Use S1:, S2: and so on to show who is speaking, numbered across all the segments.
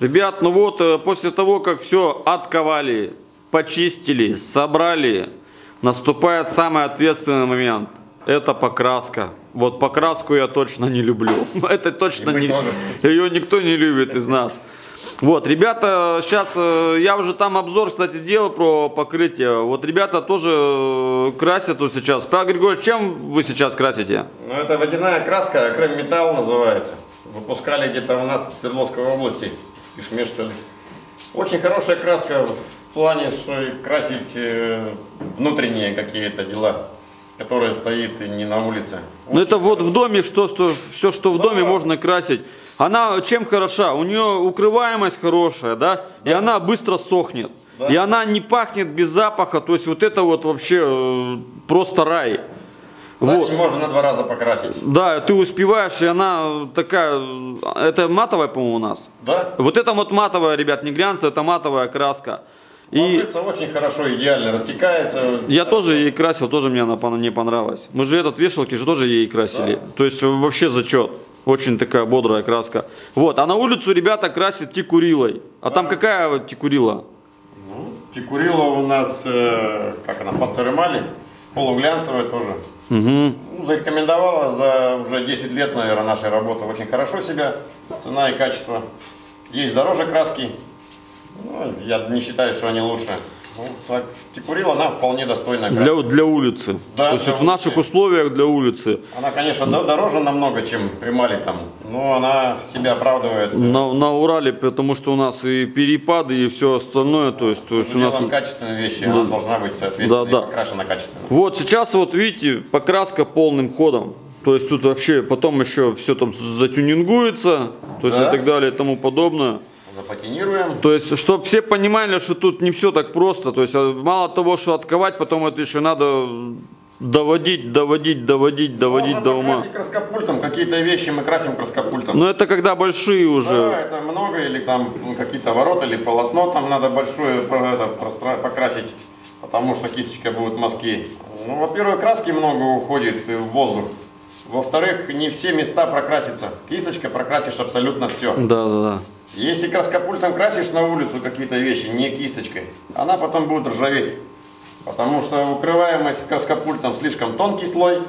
S1: Ребят, ну вот, э, после того, как все отковали, почистили, собрали, наступает самый ответственный момент. Это покраска. Вот покраску я точно не люблю. Это точно не...
S2: тоже.
S1: Ее никто не любит из нас. Вот, ребята, сейчас я уже там обзор, кстати, делал про покрытие. Вот ребята тоже э, красят тут сейчас. Павел Григорьевич, чем вы сейчас красите?
S2: Ну, это водяная краска, крем металл называется. Выпускали где-то у нас в Свердловской области, Ишме, что ли. Очень хорошая краска в плане, что красить э, внутренние какие-то дела, которые стоит не на улице.
S1: Ну это вот в доме, что, что, все, что в доме
S2: Да.
S1: можно красить. Она чем хороша? У нее укрываемость хорошая, да? И она быстро сохнет.
S2: Да.
S1: И она не пахнет без запаха. То есть вот это вот вообще э, просто рай.
S2: За
S1: Вот.
S2: можно два раза покрасить.
S1: Да, ты успеваешь, и она такая, это матовая, по-моему, у нас.
S2: Да?
S1: Вот это вот матовая, ребят, не глянцевая, это матовая краска. И
S2: Ложится очень хорошо, идеально, растекается.
S1: я тоже ей красил, тоже мне она не понравилась. Мы же этот вешалки же тоже ей красили. То есть вообще зачет. Очень такая бодрая краска. Вот, а на улицу ребята красят тикурилой. А там какая вот тикурила?
S2: Ну, Текурила у нас, э, как она, панцеремали, полуглянцевая тоже.
S1: Угу.
S2: Ну, зарекомендовала за уже 10 лет, наверное, нашей работы очень хорошо себя. Цена и качество. Есть дороже краски. Ну, я не считаю, что они лучше. Ну, так, Текурила нам вполне достойная.
S1: Для, для улицы.
S2: Да,
S1: То есть вот в наших условиях для улицы.
S2: Она, конечно, до- дороже намного, чем эмали там, но она себя оправдывает.
S1: На, на Урале, потому что у нас и перепады, и все остальное. То есть, то есть у нас...
S2: качественные вещи, она должна быть соответственно
S1: Да, да.
S2: покрашена качественно.
S1: Вот сейчас вот видите, покраска полным ходом. То есть тут вообще потом еще все там затюнингуется, то есть
S2: Да.
S1: и так далее и тому подобное.
S2: Запатинируем.
S1: То есть, чтобы все понимали, что тут не все так просто. То есть, а, мало того, что отковать, потом это еще надо доводить, доводить, доводить, доводить
S2: Можно
S1: до ума.
S2: краскопультом. Какие-то вещи мы красим краскопультом.
S1: Но это когда большие
S2: Да,
S1: уже.
S2: это много, или там ну, какие-то ворота, или полотно, там надо большое это, покрасить, потому что кисточка будет мазки. Ну, во-первых, краски много уходит в воздух. Во-вторых, не все места прокрасятся. Кисточка прокрасишь абсолютно все.
S1: Да, да, да.
S2: Если краскопультом красишь на улицу какие-то вещи, не кисточкой, она потом будет ржаветь. Потому что укрываемость краскопультом слишком тонкий слой.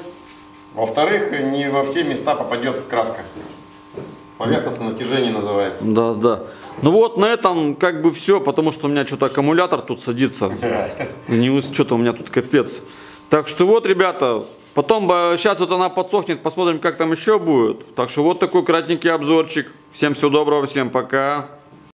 S2: Во-вторых, не во все места попадет краска. Поверхностное натяжение называется.
S1: Да, да. Ну вот на этом как бы все, потому что у меня что-то аккумулятор тут садится. Не что-то у меня тут капец. Так что вот, ребята, потом сейчас вот она подсохнет, посмотрим, как там еще будет. Так что вот такой кратенький обзорчик. Всем всего доброго, всем пока.